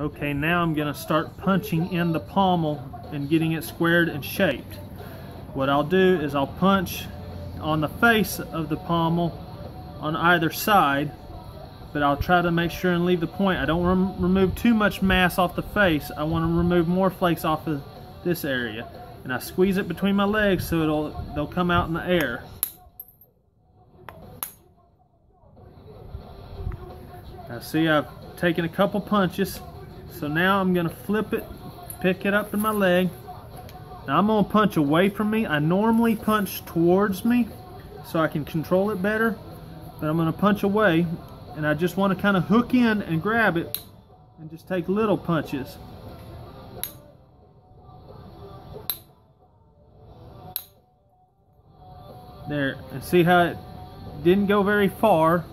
Okay, now I'm gonna start punching in the pommel and getting it squared and shaped. What I'll do is I'll punch on the face of the pommel on either side, but I'll try to make sure and leave the point. I don't rem remove too much mass off the face. I wanna remove more flakes off of this area. And I squeeze it between my legs so it'll they'll come out in the air. Now see I've taken a couple punches so now I'm gonna flip it, pick it up in my leg. Now I'm gonna punch away from me. I normally punch towards me so I can control it better, but I'm gonna punch away and I just wanna kind of hook in and grab it and just take little punches. There, and see how it didn't go very far.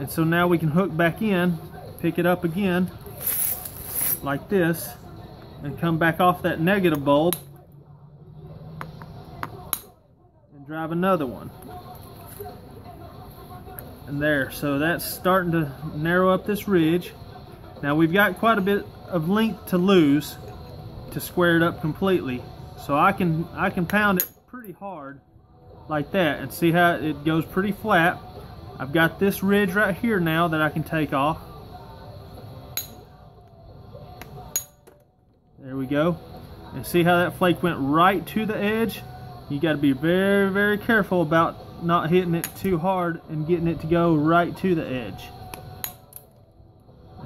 And so now we can hook back in, pick it up again, like this and come back off that negative bulb and drive another one. And there, so that's starting to narrow up this ridge. Now we've got quite a bit of length to lose to square it up completely. So I can I can pound it pretty hard like that and see how it goes pretty flat. I've got this ridge right here now that I can take off There we go. And see how that flake went right to the edge? You got to be very, very careful about not hitting it too hard and getting it to go right to the edge.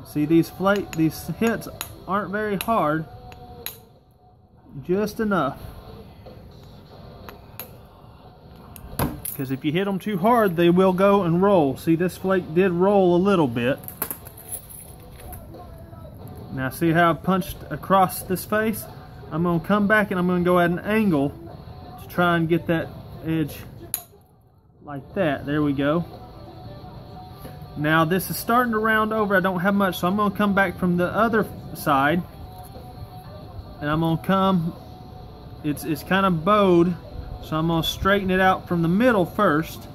See these flake, these hits aren't very hard, just enough. Because if you hit them too hard, they will go and roll. See, this flake did roll a little bit. Now see how I punched across this face? I'm to come back and I'm to go at an angle to try and get that edge like that. There we go. Now this is starting to round over. I don't have much, so I'm to come back from the other side. And I'm to come, it's, it's kind of bowed, so I'm to straighten it out from the middle first.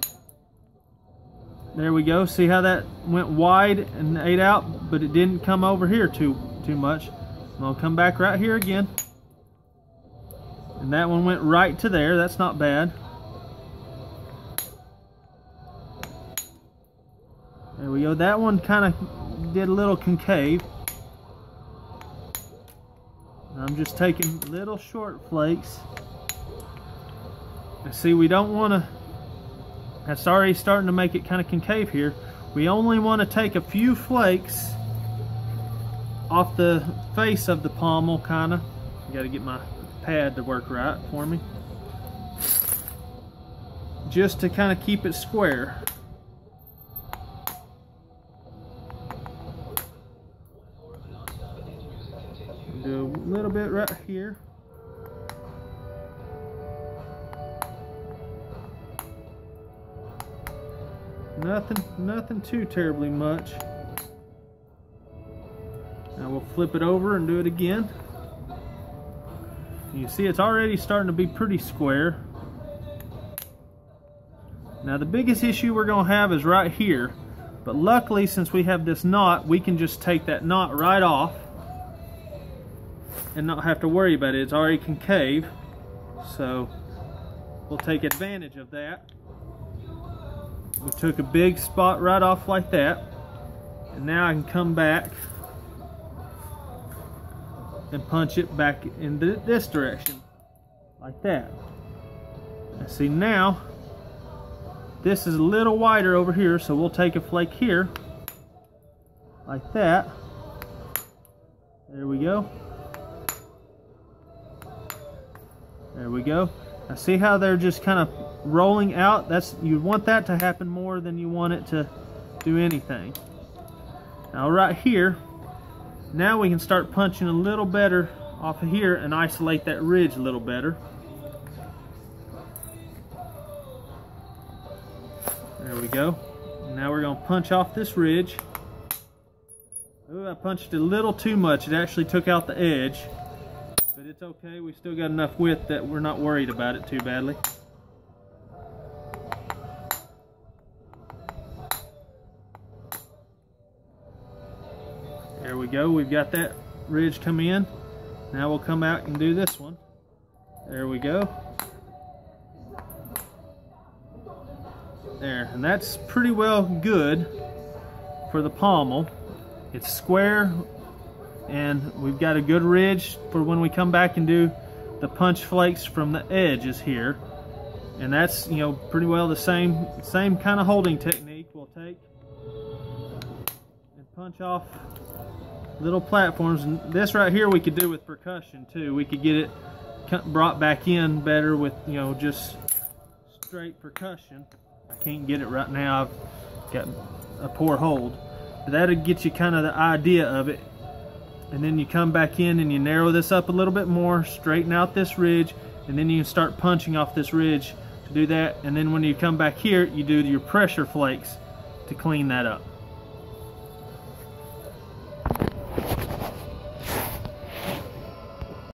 There we go. See how that went wide and ate out, but it didn't come over here too, too much. I'll come back right here again. And that one went right to there. That's not bad. There we go. That one kind of did a little concave. I'm just taking little short flakes. And see, we don't want to that's already starting to make it kind of concave here. We only want to take a few flakes off the face of the pommel, kind of. got to get my pad to work right for me. Just to kind of keep it square. Do a little bit right here. Nothing, nothing too terribly much. We'll flip it over and do it again. You see it's already starting to be pretty square. Now the biggest issue we're going to have is right here. But luckily since we have this knot, we can just take that knot right off and not have to worry about it. It's already concave. So we'll take advantage of that. We took a big spot right off like that. And now I can come back and punch it back in this direction. Like that. And see now, this is a little wider over here, so we'll take a flake here. Like that. There we go. There we go. Now see how they're just kind of rolling out, that's you want that to happen more than you want it to do anything. Now right here, now we can start punching a little better off of here and isolate that ridge a little better. There we go. Now we're going to punch off this ridge. Oh, I punched a little too much. It actually took out the edge. But it's okay. We still got enough width that we're not worried about it too badly. Go. We've got that ridge come in. Now we'll come out and do this one. There we go. There, and that's pretty well good for the pommel. It's square and we've got a good ridge for when we come back and do the punch flakes from the edges here. And that's, you know, pretty well the same same kind of holding technique we'll take and punch off little platforms. And this right here we could do with percussion too. We could get it brought back in better with, you know, just straight percussion. I can't get it right now. I've got a poor hold. But that'll get you kind of the idea of it. And then you come back in and you narrow this up a little bit more, straighten out this ridge, and then you start punching off this ridge to do that. And then when you come back here, you do your pressure flakes to clean that up.